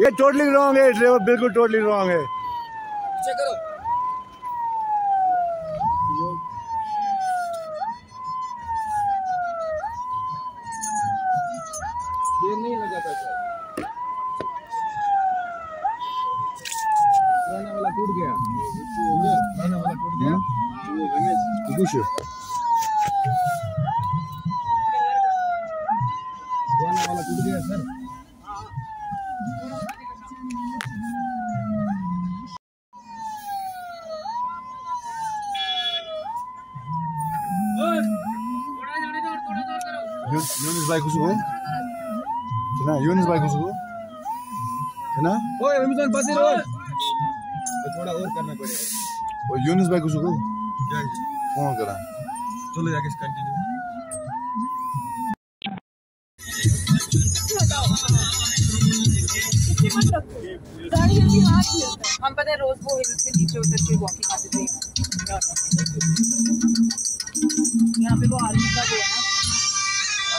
ये totally wrong है driver बिल्कुल टोटली रॉन्ग है। चेक करो। ये नहीं लगाता सर पुराना वाला टूट गया। पुराना वाला टूट गया कुछ पुराना वाला टूट गया सर यूनिस भाई खुश हो ना यूनिस भाई खुश हो है ना ओए अमेज़न बस रोड थोड़ा और करना पड़ेगा और यूनिस भाई खुश हो क्या फ़ोन करा चलो जाके कंटिन्यू गाड़ी जल्दी हाथ हम पता है रोज वो हिल से नीचे उतर के वॉकिंग आते थे यहाँ पे वो आर्मी का वो है ना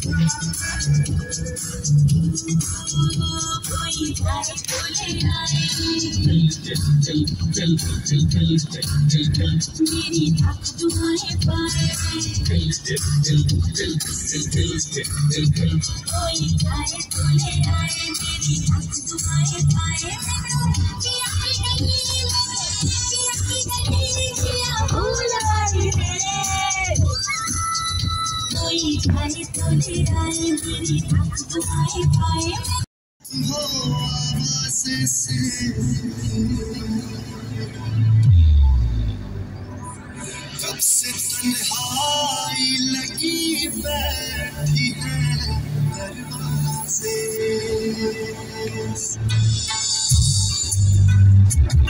कब से तन्हाई लगी बैठी है दरवाजे तुम्हारी राह देखे सनम चले आओ पहाड़ों की कसम तुम चले आओ पहाड़ों